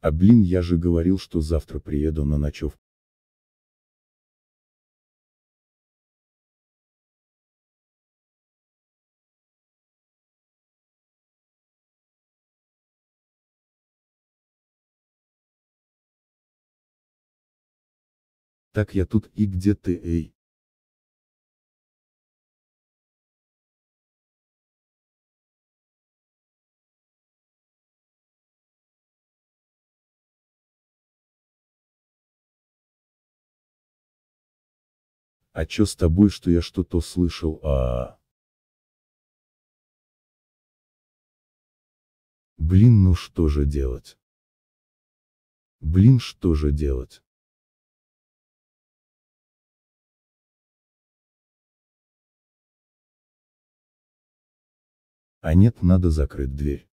А блин я же говорил, что завтра приеду на ночевку. Так я тут и где ты, эй? А чё с тобой, что я что-то слышал, а, Блин, ну что же делать? Блин, что же делать? А нет, надо закрыть дверь.